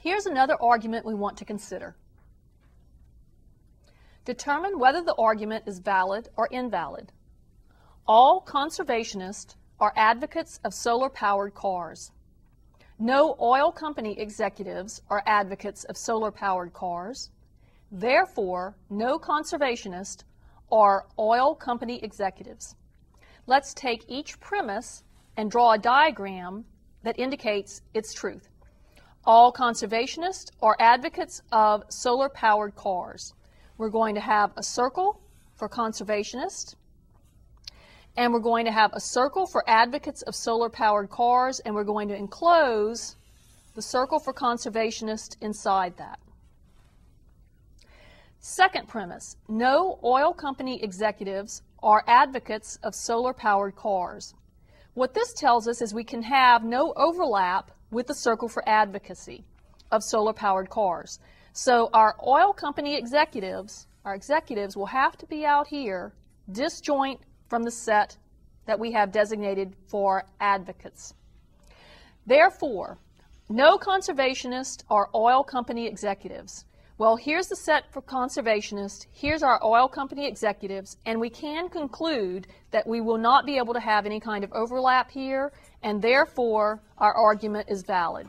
Here's another argument we want to consider. Determine whether the argument is valid or invalid. All conservationists are advocates of solar-powered cars. No oil company executives are advocates of solar-powered cars. Therefore, no conservationists are oil company executives. Let's take each premise and draw a diagram that indicates its truth. All conservationists are advocates of solar-powered cars. We're going to have a circle for conservationists, and we're going to have a circle for advocates of solar-powered cars, and we're going to enclose the circle for conservationists inside that. Second premise, no oil company executives are advocates of solar-powered cars. What this tells us is we can have no overlap with the circle for advocacy of solar-powered cars. So our oil company executives, our executives will have to be out here, disjoint from the set that we have designated for advocates. Therefore, no conservationists are oil company executives. Well, here's the set for conservationists, here's our oil company executives, and we can conclude that we will not be able to have any kind of overlap here, and therefore our argument is valid.